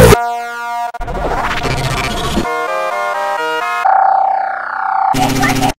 Bye.